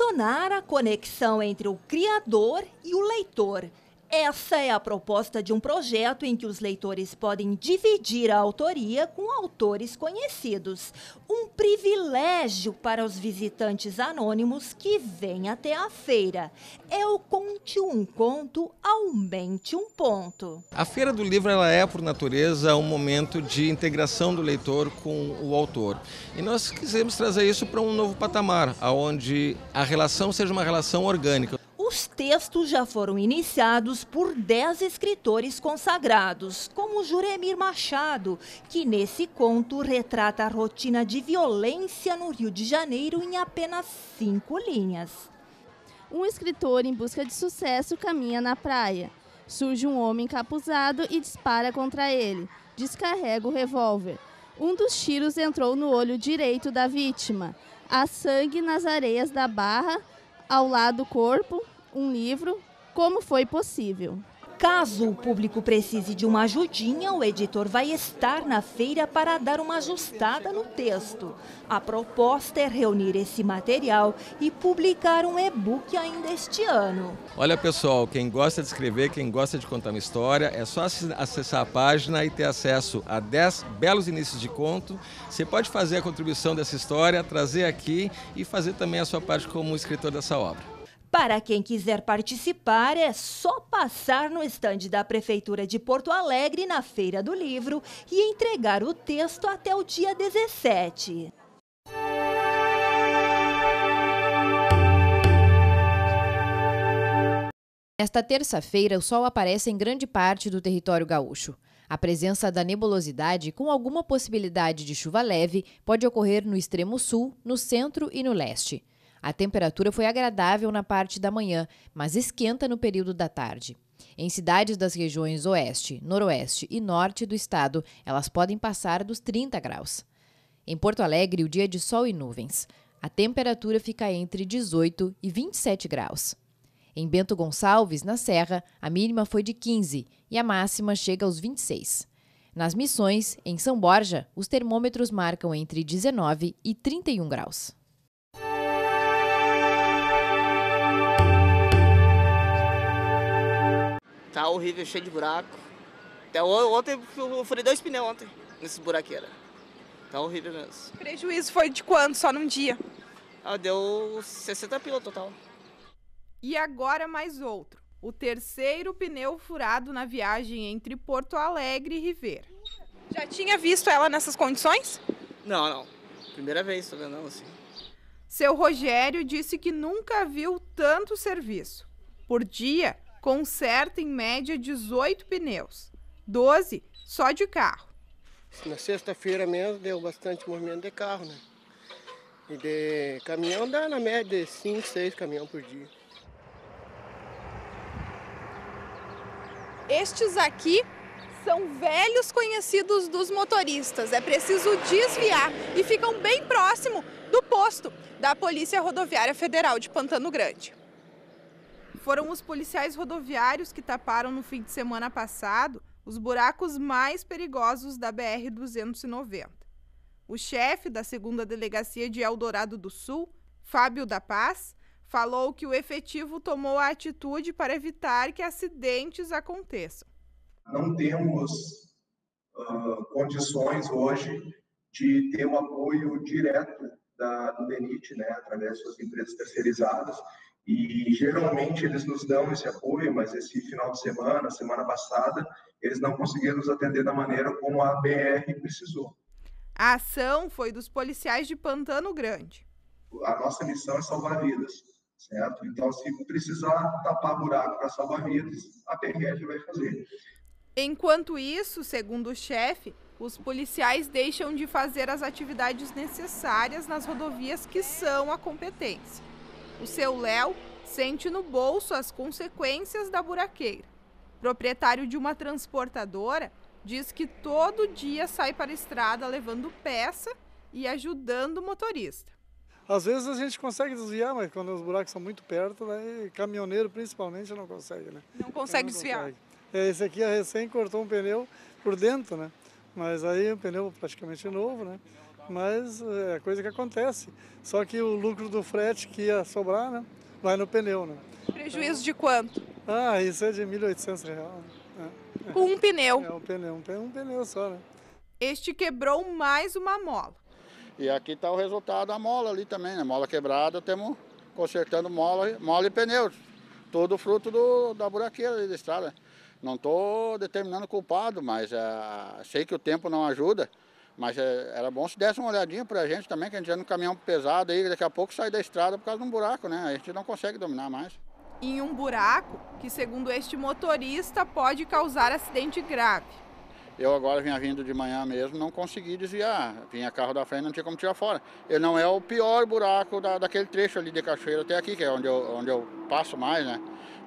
proporcionar a conexão entre o criador e o leitor. Essa é a proposta de um projeto em que os leitores podem dividir a autoria com autores conhecidos. Um privilégio para os visitantes anônimos que vêm até a feira. É o Conte um Conto, Aumente um Ponto. A Feira do Livro ela é, por natureza, um momento de integração do leitor com o autor. E nós quisemos trazer isso para um novo patamar, onde a relação seja uma relação orgânica. Os textos já foram iniciados por dez escritores consagrados, como Juremir Machado, que nesse conto retrata a rotina de violência no Rio de Janeiro em apenas cinco linhas. Um escritor em busca de sucesso caminha na praia. Surge um homem encapuzado e dispara contra ele. Descarrega o revólver. Um dos tiros entrou no olho direito da vítima. Há sangue nas areias da barra, ao lado do corpo, um livro, Como Foi Possível. Caso o público precise de uma ajudinha, o editor vai estar na feira para dar uma ajustada no texto. A proposta é reunir esse material e publicar um e-book ainda este ano. Olha pessoal, quem gosta de escrever, quem gosta de contar uma história, é só acessar a página e ter acesso a 10 belos inícios de conto. Você pode fazer a contribuição dessa história, trazer aqui e fazer também a sua parte como escritor dessa obra. Para quem quiser participar, é só passar no estande da Prefeitura de Porto Alegre na Feira do Livro e entregar o texto até o dia 17. Nesta terça-feira, o sol aparece em grande parte do território gaúcho. A presença da nebulosidade, com alguma possibilidade de chuva leve, pode ocorrer no extremo sul, no centro e no leste. A temperatura foi agradável na parte da manhã, mas esquenta no período da tarde. Em cidades das regiões oeste, noroeste e norte do estado, elas podem passar dos 30 graus. Em Porto Alegre, o dia é de sol e nuvens. A temperatura fica entre 18 e 27 graus. Em Bento Gonçalves, na Serra, a mínima foi de 15 e a máxima chega aos 26. Nas Missões, em São Borja, os termômetros marcam entre 19 e 31 graus. Tá horrível, cheio de buraco. Até ontem eu furei dois pneus ontem, nesse buraqueira. Tá horrível mesmo. O prejuízo foi de quanto só num dia? Ah, deu 60 pila total. E agora mais outro. O terceiro pneu furado na viagem entre Porto Alegre e Ribeira. Já tinha visto ela nessas condições? Não, não. Primeira vez, tô vendo assim. Seu Rogério disse que nunca viu tanto serviço. Por dia, conserta em média 18 pneus, 12 só de carro. Na sexta-feira mesmo deu bastante movimento de carro, né? E de caminhão dá na média de 5, 6 caminhões por dia. Estes aqui são velhos conhecidos dos motoristas. É preciso desviar e ficam bem próximo do posto da Polícia Rodoviária Federal de Pantano Grande. Foram os policiais rodoviários que taparam no fim de semana passado os buracos mais perigosos da BR-290. O chefe da segunda delegacia de Eldorado do Sul, Fábio da Paz, falou que o efetivo tomou a atitude para evitar que acidentes aconteçam. Não temos uh, condições hoje de ter um apoio direto da, do DENIT, né, através das suas empresas terceirizadas, e geralmente eles nos dão esse apoio, mas esse final de semana, semana passada, eles não conseguiram nos atender da maneira como a BR precisou. A ação foi dos policiais de Pantano Grande. A nossa missão é salvar vidas, certo? Então, se precisar tapar buraco para salvar vidas, a PRF vai fazer. Enquanto isso, segundo o chefe, os policiais deixam de fazer as atividades necessárias nas rodovias que são a competência. O seu Léo sente no bolso as consequências da buraqueira. Proprietário de uma transportadora, diz que todo dia sai para a estrada levando peça e ajudando o motorista. Às vezes a gente consegue desviar, mas quando os buracos são muito perto, daí caminhoneiro principalmente não consegue, né? Não consegue não desviar. Consegue. É, esse aqui a recém cortou um pneu por dentro, né? Mas aí o pneu praticamente novo, né? Mas é coisa que acontece. Só que o lucro do frete que ia sobrar, né? Vai no pneu, né? Prejuízo de quanto? Ah, isso é de R$ 1.800. É. Com um pneu? É, um pneu, um pneu, um pneu só, né? Este quebrou mais uma mola. E aqui está o resultado da mola ali também, né? Mola quebrada, estamos consertando mola, mola e pneus. Todo fruto do, da buraqueira ali da estrada. Não estou determinando culpado, mas é, sei que o tempo não ajuda. Mas é, era bom se desse uma olhadinha para a gente também, que a gente já no caminhão pesado aí, daqui a pouco sai da estrada por causa de um buraco, né? A gente não consegue dominar mais. Em um buraco que, segundo este motorista, pode causar acidente grave. Eu agora vinha vindo de manhã mesmo, não consegui desviar. Vinha carro da frente, não tinha como tirar fora. Ele não é o pior buraco da, daquele trecho ali de Cachoeira até aqui, que é onde eu, onde eu passo mais, né?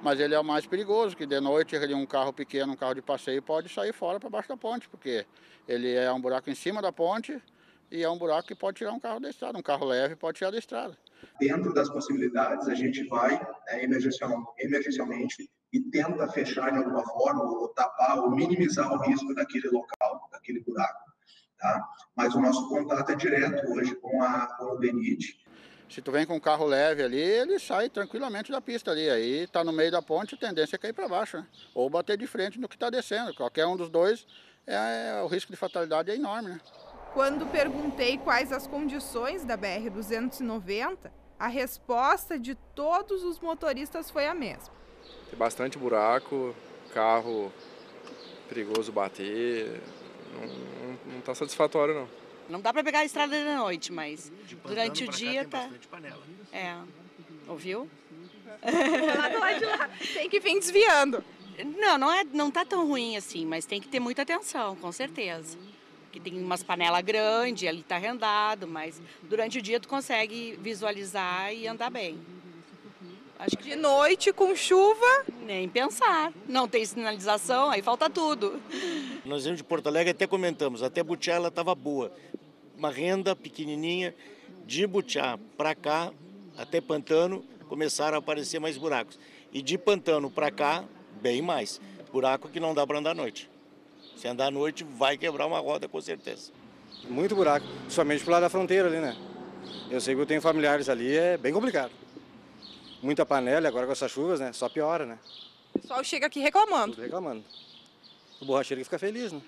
Mas ele é o mais perigoso, que de noite ali um carro pequeno, um carro de passeio pode sair fora para baixo da ponte, porque ele é um buraco em cima da ponte e é um buraco que pode tirar um carro da estrada. Um carro leve pode tirar da estrada. Dentro das possibilidades, a gente vai né, emergencialmente e tenta fechar de alguma forma, ou tapar, ou minimizar o risco daquele local, daquele buraco. Tá? Mas o nosso contato é direto hoje com, a, com o DENIT. Se tu vem com um carro leve ali, ele sai tranquilamente da pista ali. Aí está no meio da ponte, a tendência é cair para baixo, né? Ou bater de frente no que está descendo. Qualquer um dos dois, é, é, o risco de fatalidade é enorme, né? Quando perguntei quais as condições da BR-290, a resposta de todos os motoristas foi a mesma. Tem bastante buraco, carro perigoso bater, não está satisfatório não. Não dá para pegar a estrada de noite, mas durante o dia tá. É. Ouviu? lá do lado de lá. Tem que vir desviando. Não, não é, não tá tão ruim assim, mas tem que ter muita atenção, com certeza. Que tem umas panelas grandes, ali tá rendado, mas durante o dia tu consegue visualizar e andar bem. Acho que de noite com chuva. Nem pensar. Não tem sinalização, aí falta tudo. Nós viemos de Porto Alegre até comentamos, até Butiá ela estava boa. Uma renda pequenininha de Butiá para cá, até Pantano, começaram a aparecer mais buracos. E de Pantano para cá, bem mais. Buraco que não dá para andar à noite. Se andar à noite, vai quebrar uma roda com certeza. Muito buraco, somente pro lado da fronteira ali, né? Eu sei que eu tenho familiares ali, é bem complicado muita panela, agora com essas chuvas, né? Só piora, né? O pessoal chega aqui reclamando. Tudo reclamando. O borracheiro que fica feliz, né?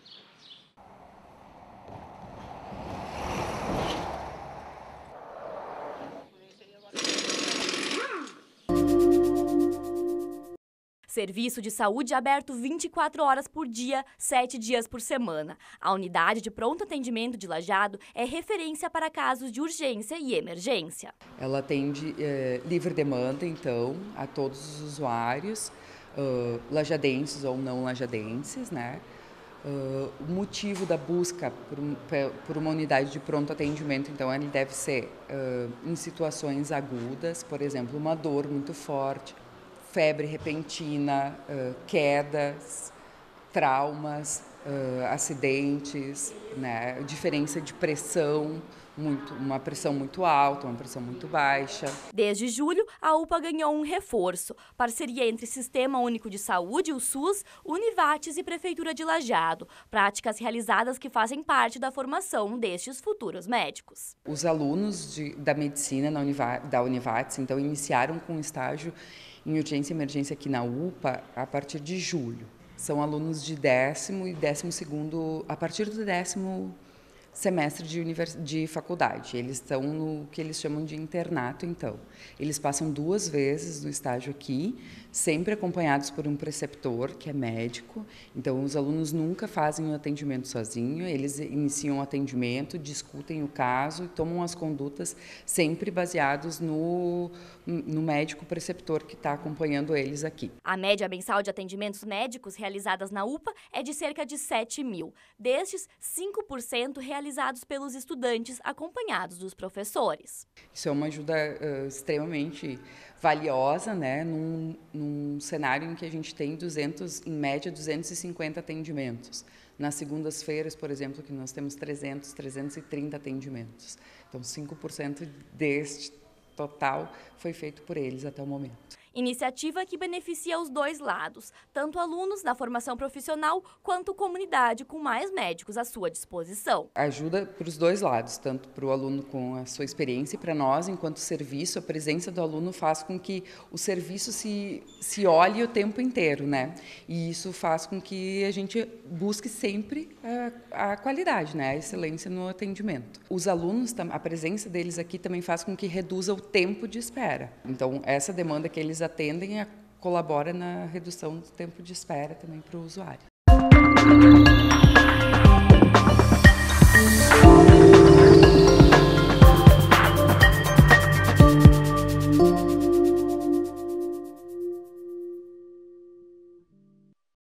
Serviço de saúde aberto 24 horas por dia, 7 dias por semana. A unidade de pronto atendimento de Lajado é referência para casos de urgência e emergência. Ela atende é, livre demanda, então, a todos os usuários, uh, lajadenses ou não lajadenses, né? Uh, o motivo da busca por, por, uma unidade de pronto atendimento, então, ele deve ser uh, em situações agudas, por exemplo, uma dor muito forte, febre repentina, uh, quedas, traumas, uh, acidentes, né? diferença de pressão, muito, uma pressão muito alta, uma pressão muito baixa. Desde julho, a UPA ganhou um reforço. Parceria entre Sistema Único de Saúde, o SUS, Univates e Prefeitura de Lajeado. Práticas realizadas que fazem parte da formação destes futuros médicos. Os alunos de, da medicina na Univa, da Univates, então, iniciaram com um estágio em urgência e emergência aqui na UPA a partir de julho. São alunos de décimo e décimo segundo, a partir do décimo semestre de, univers... de faculdade. Eles estão no que eles chamam de internato, então. Eles passam duas vezes no estágio aqui, sempre acompanhados por um preceptor, que é médico. Então, os alunos nunca fazem o atendimento sozinho, eles iniciam o atendimento, discutem o caso e tomam as condutas sempre baseados no, no médico preceptor que está acompanhando eles aqui. A média mensal de atendimentos médicos realizadas na UPA é de cerca de 7 mil. Destes, 5% realizados realizados pelos estudantes acompanhados dos professores. Isso é uma ajuda uh, extremamente valiosa, né, num, num cenário em que a gente tem 200, em média 250 atendimentos. Nas segundas-feiras, por exemplo, que nós temos 300, 330 atendimentos. Então, 5% deste total foi feito por eles até o momento. Iniciativa que beneficia os dois lados, tanto alunos na formação profissional quanto comunidade com mais médicos à sua disposição. Ajuda para os dois lados, tanto para o aluno com a sua experiência e para nós, enquanto serviço, a presença do aluno faz com que o serviço se, se olhe o tempo inteiro, né? E isso faz com que a gente busque sempre a, a qualidade, né? A excelência no atendimento. Os alunos, a presença deles aqui também faz com que reduza o tempo de espera. Então, essa demanda que eles atendem colabora na redução do tempo de espera também para o usuário.